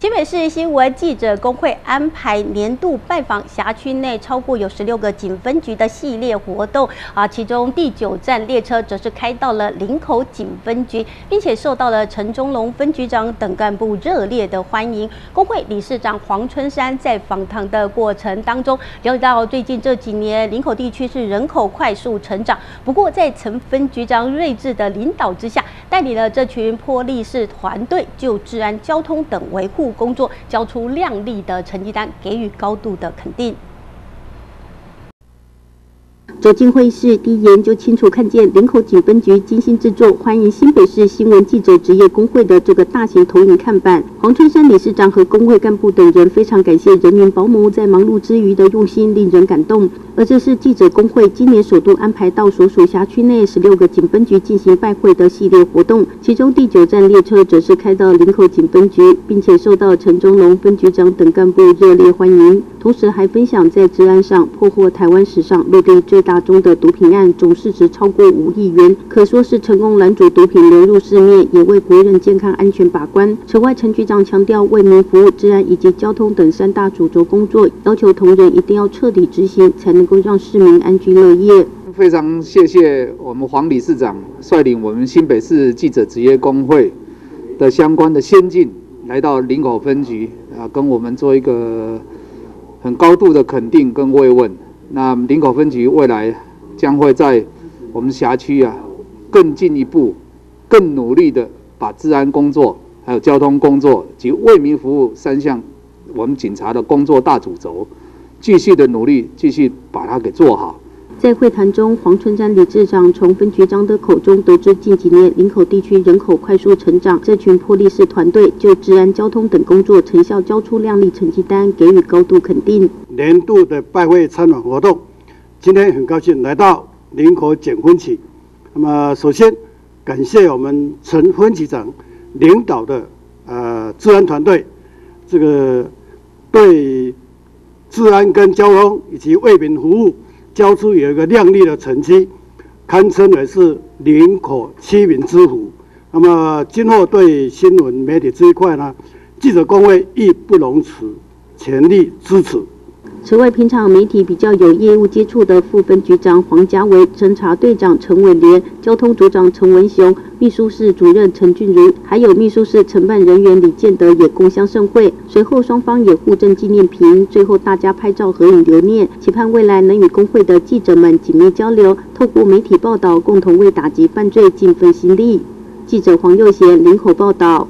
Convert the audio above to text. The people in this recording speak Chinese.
新北市新闻记者工会安排年度拜访辖区内超过有十六个警分局的系列活动啊，其中第九站列车则是开到了林口警分局，并且受到了陈忠龙分局长等干部热烈的欢迎。工会理事长黄春山在访谈的过程当中了解到，最近这几年林口地区是人口快速成长，不过在陈分局长睿智的领导之下，带领了这群破力士团队就治安、交通等维护。工作交出亮丽的成绩单，给予高度的肯定。走进会议室，第一眼就清楚看见林口警分局精心制作欢迎新北市新闻记者职业工会的这个大型投影看板。黄春山理事长和工会干部等人非常感谢人民保姆在忙碌之余的用心，令人感动。而这是记者工会今年首度安排到所属辖区内十六个警分局进行拜会的系列活动，其中第九站列车则是开到林口警分局，并且受到陈忠龙分局长等干部热烈欢迎。同时还分享在治安上破获台湾史上落地最大宗的毒品案，总市值超过五亿元，可说是成功拦阻毒品流入市面，也为国人健康安全把关。此外，陈局长强调为民服务、治安以及交通等三大主轴工作，要求同仁一定要彻底执行，才能够让市民安居乐业。非常谢谢我们黄理事长率领我们新北市记者职业工会的相关的先进来到林口分局啊，跟我们做一个。很高度的肯定跟慰问。那林口分局未来将会在我们辖区啊，更进一步、更努力的把治安工作、还有交通工作及为民服务三项我们警察的工作大主轴，继续的努力，继续把它给做好。在会谈中，黄春山理事长从分局长的口中得知，近几年林口地区人口快速成长，这群破力士团队就治安、交通等工作成效交出亮丽成绩单，给予高度肯定。年度的拜会参访活动，今天很高兴来到林口检分局。那么，首先感谢我们陈分局长领导的呃治安团队，这个对治安跟交通以及为民服务。交出有一个亮丽的成绩，堪称为是林口七民之福。那么今后对新闻媒体这一块呢，记者工会义不容辞，全力支持。此外，平常媒体比较有业务接触的副分局长黄家维、侦查队长陈伟廉、交通组长陈文雄、秘书室主任陈俊如，还有秘书室承办人员李建德也共襄盛会。随后，双方也互赠纪念品，最后大家拍照合影留念，期盼未来能与工会的记者们紧密交流，透过媒体报道，共同为打击犯罪尽份心力。记者黄佑贤林口报道。